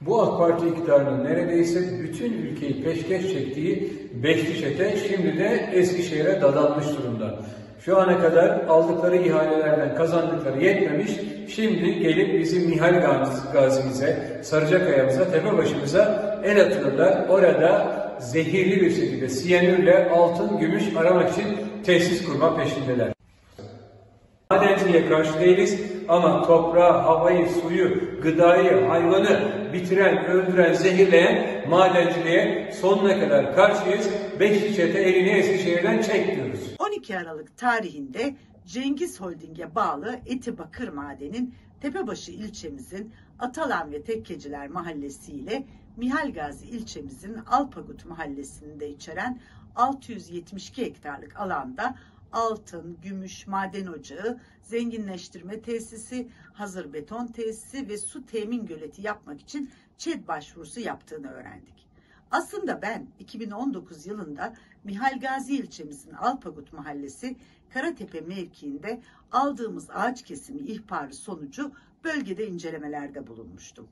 Bu AK Parti iktidarının neredeyse bütün ülkeyi peşkeş çektiği beşli çete şimdi de Eskişehir'e dadanmış durumda. Şu ana kadar aldıkları ihalelerden kazandıkları yetmemiş, şimdi gelip bizim Nihal Gazi- Gazi'mize, Sarıcakaya'mıza, Tepebaşı'mıza el atıyorlar. Orada zehirli bir şekilde siyanürle altın, gümüş aramak için tesis kurma peşindeler. Madenciliğe karşı değiliz ama toprağı, havayı, suyu, gıdayı, hayvanı bitiren, öldüren, zehirleyen madenciliğe sonuna kadar karşıyız. Çete elini Eskişehir'den çek diyoruz. 12 Aralık tarihinde Cengiz Holding'e bağlı Eti Bakır Maden'in Tepebaşı ilçemizin Atalan ve Tekkeciler Mahallesi ile Mihal Gazi ilçemizin Alpagut Mahallesi'nde içeren 672 hektarlık alanda altın, gümüş, maden ocağı, zenginleştirme tesisi, hazır beton tesisi ve su temin göleti yapmak için ÇED başvurusu yaptığını öğrendik. Aslında ben 2019 yılında Mihal Gazi ilçemizin Alpagut mahallesi Karatepe mevkiinde aldığımız ağaç kesimi ihbarı sonucu bölgede incelemelerde bulunmuştum.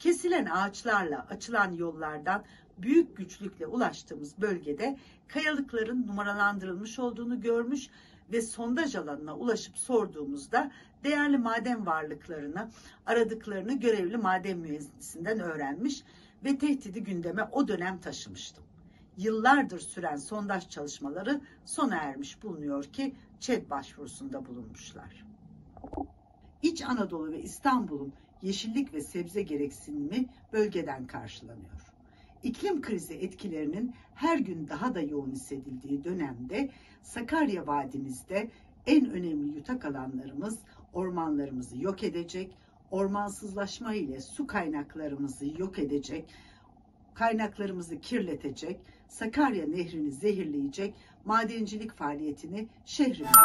Kesilen ağaçlarla açılan yollardan büyük güçlükle ulaştığımız bölgede kayalıkların numaralandırılmış olduğunu görmüş ve sondaj alanına ulaşıp sorduğumuzda değerli maden varlıklarını aradıklarını görevli maden mühendisinden öğrenmiş ve tehdidi gündeme o dönem taşımıştım. Yıllardır süren sondaj çalışmaları sona ermiş bulunuyor ki ÇED başvurusunda bulunmuşlar. İç Anadolu ve İstanbul'un yeşillik ve sebze gereksinimi bölgeden karşılanıyor. İklim krizi etkilerinin her gün daha da yoğun hissedildiği dönemde Sakarya Vadimizde en önemli yutak alanlarımız ormanlarımızı yok edecek, ormansızlaşma ile su kaynaklarımızı yok edecek, kaynaklarımızı kirletecek, Sakarya Nehri'ni zehirleyecek madencilik faaliyetini şehrimizde